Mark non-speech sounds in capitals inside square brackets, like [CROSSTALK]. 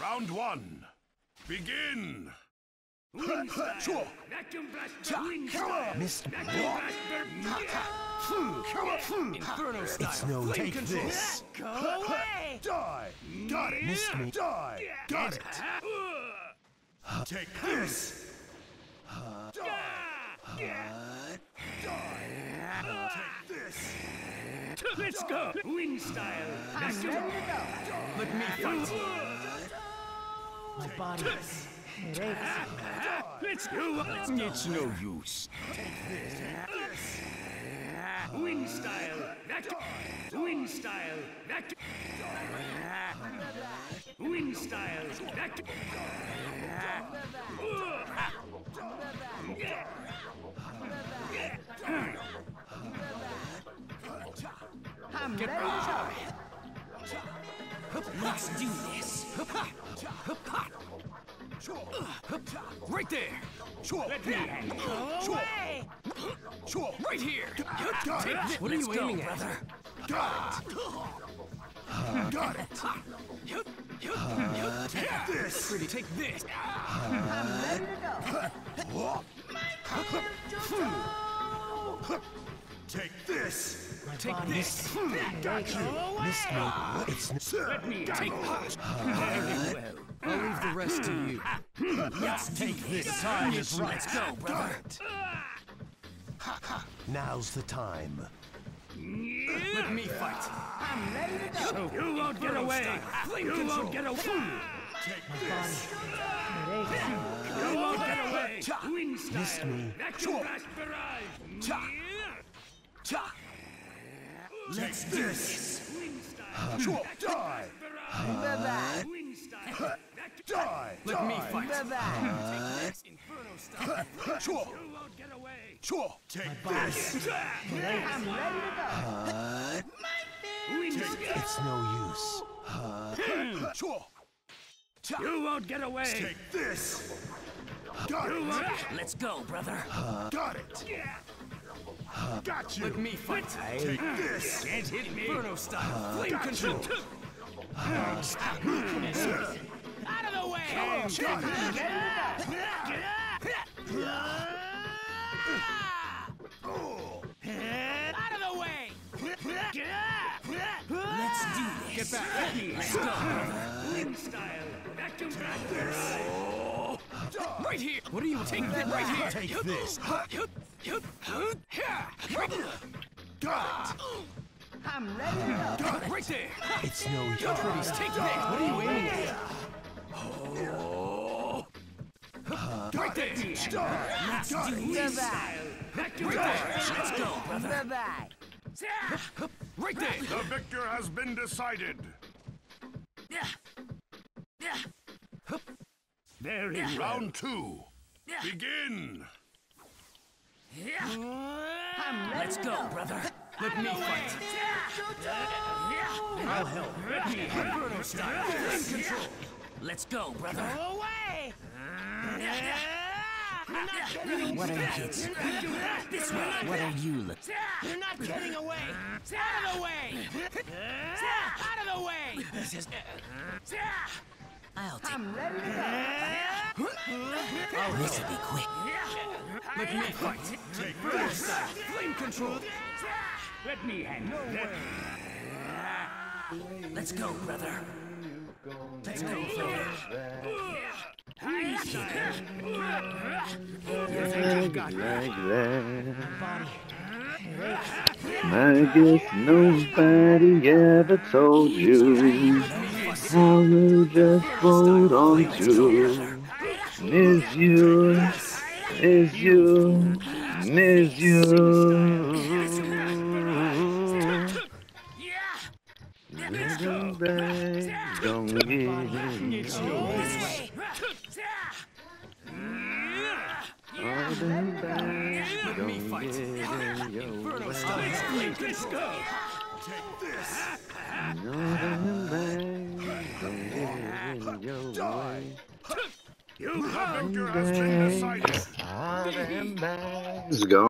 Round one. Begin. [LAUGHS] Sure. Vacuum blast. Wind style. Missed me. Vacuum blast. Inferno style. It's no Flame take control. this. Go away. Die. Got it. Missed me. Die. Got it. Take this. Die. Die. Take this. Let's go. Wind style. Vacuum. Let me fight. My body. It aches. Let's go. It's no use. Wind style. Vacuum. Wind style. Vacuum. Wind style. Vacuum. Let's do this. Right there. Let me handle. Sure. Sure. Right here. Got Take it. This. What are Let's you go, aiming at? brother. Got it. Uh, Got it. Uh, Take this. Pretty. Take this. I'm ready to go. My dear Jojo. Take this. Take this. Got you. Missed me. It's Let me Take handle. Very well. I'll leave the rest to you. [LAUGHS] Hmm. Let's take this. Time is right. Let's go, brother. now's the time. Let me fight. You won't get away. You won't get away. Take this. You won't get away. Missed style. me. Vacuum blast barrage. Take this. Wind style. Sure. Die. Barrage. Wind style. Vacuum. Die. Let me Die. fight. Take this. Inferno style. Hmm. Sure. You won't get away. Sure. Take this. Wind style. It's no use. Sure. You won't get away. Take this. Got it. Let's go, brother. Got it. Got you. Let me fight. Take this. Can't hit me. Inferno style. Flame control. Out of the way. Out of the way. Let's do this. Get back. Let's go. Wind style. Vacuum blast. Right here. What do you take that right here? Take this. Got it. Right there. It's no use. Please take this. What are you aiming at? Oh. Right there. Die. Got it. Wind style. Vacuum Right there. Let's go, brother. Right there. The victor has been decided. Very well. Round two. Begin. Let's go, brother. Let me fight. I'll help. Inferno style. Flame control. Let's go, brother. away. What are you kids? This way. What are you looking? You're not getting away. Out of the way. Out of the way. I'll take. I'm ready to go. Oh, this will be quick. Let me fight. Inferno style. Flame control. Let me handle it. Let's go, brother. Let's go, brother. Wind style. like that. I guess nobody ever told you how you just hold on to. Miss you, miss you, miss you. Little babe, don't give Let me fight. Inferno style. Let's go. Take this. Don't get in your way. The victor has been